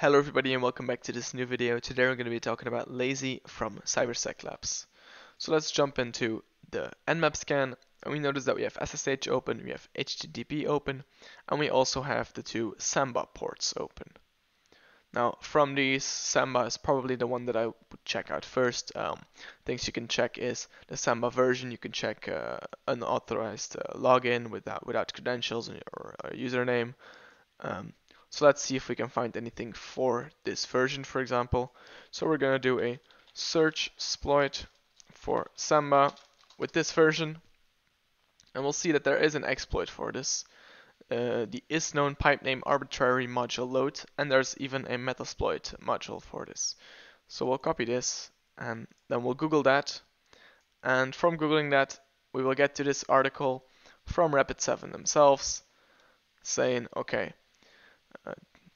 Hello everybody and welcome back to this new video. Today we're going to be talking about Lazy from CyberSec Labs. So let's jump into the Nmap scan and we notice that we have SSH open, we have HTTP open, and we also have the two Samba ports open. Now from these, Samba is probably the one that I would check out first. Um, things you can check is the Samba version, you can check uh, unauthorized uh, login without, without credentials or, or username. Um, so let's see if we can find anything for this version, for example. So we're going to do a search exploit for Samba with this version. And we'll see that there is an exploit for this. Uh, the is known pipe name arbitrary module load, and there's even a metasploit module for this. So we'll copy this, and then we'll Google that. And from Googling that, we will get to this article from Rapid7 themselves saying, okay,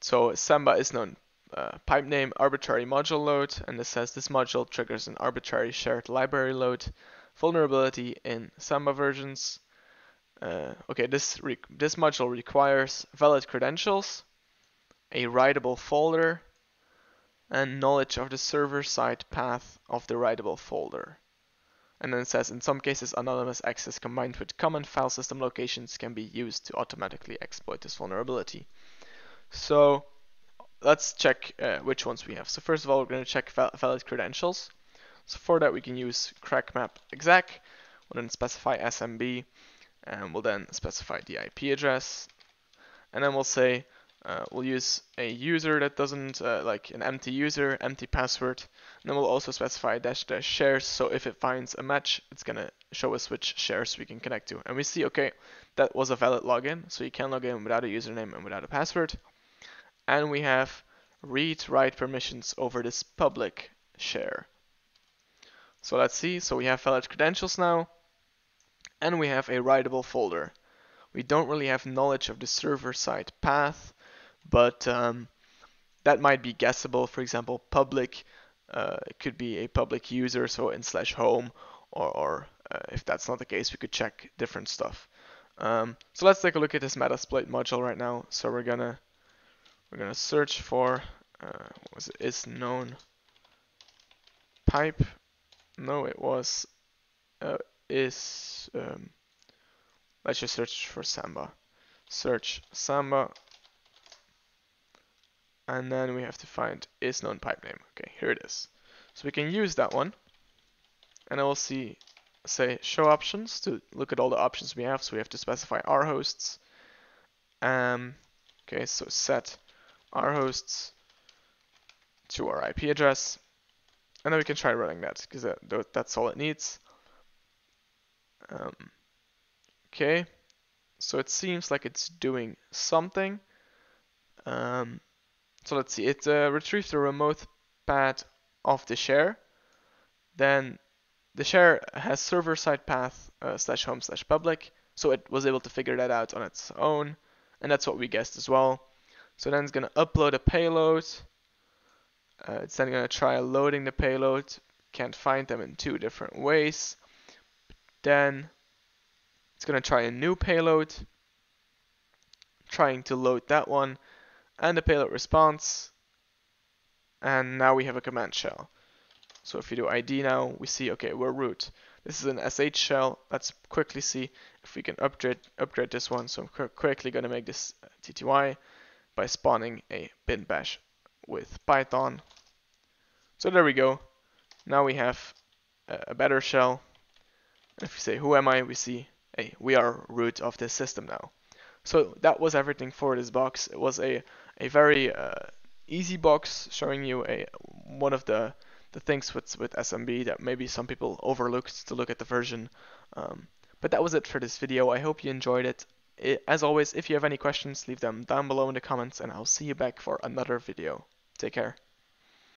so Samba is known uh, pipe name arbitrary module load, and it says this module triggers an arbitrary shared library load vulnerability in Samba versions. Uh, okay, this this module requires valid credentials, a writable folder, and knowledge of the server-side path of the writable folder. And then it says in some cases anonymous access combined with common file system locations can be used to automatically exploit this vulnerability. So let's check uh, which ones we have. So first of all, we're going to check val valid credentials. So for that, we can use crackmap exec. We'll then specify SMB, and we'll then specify the IP address. And then we'll say uh, we'll use a user that doesn't, uh, like an empty user, empty password. And then we'll also specify dash dash shares. So if it finds a match, it's going to show us which shares we can connect to. And we see, okay, that was a valid login. So you can log in without a username and without a password and we have read write permissions over this public share. So let's see, so we have valid credentials now, and we have a writable folder. We don't really have knowledge of the server-side path, but um, that might be guessable. For example, public uh, could be a public user, so in slash home, or, or uh, if that's not the case, we could check different stuff. Um, so let's take a look at this Metasploit module right now. So we're gonna we're to search for, uh, was it, is known pipe. No, it was, uh, is, um, let's just search for Samba. Search Samba. And then we have to find is known pipe name. Okay, here it is. So we can use that one. And I will see, say, show options to look at all the options we have. So we have to specify our hosts. Um, okay, so set our hosts to our IP address. And then we can try running that because that, that's all it needs. Um, okay, so it seems like it's doing something. Um, so let's see, it uh, retrieved the remote path of the share. Then the share has server-side path uh, slash home slash public, so it was able to figure that out on its own, and that's what we guessed as well. So then it's going to upload a payload. Uh, it's then going to try loading the payload. Can't find them in two different ways. Then it's going to try a new payload. Trying to load that one. And the payload response. And now we have a command shell. So if we do ID now, we see, okay, we're root. This is an SH shell. Let's quickly see if we can upgrade upgrade this one. So I'm quickly going to make this TTY by spawning a bin bash with Python. So there we go. Now we have a better shell. If we say who am I, we see hey, we are root of this system now. So that was everything for this box. It was a a very uh, easy box showing you a one of the the things with with SMB that maybe some people overlooked to look at the version. Um, but that was it for this video. I hope you enjoyed it as always, if you have any questions, leave them down below in the comments and I'll see you back for another video. Take care.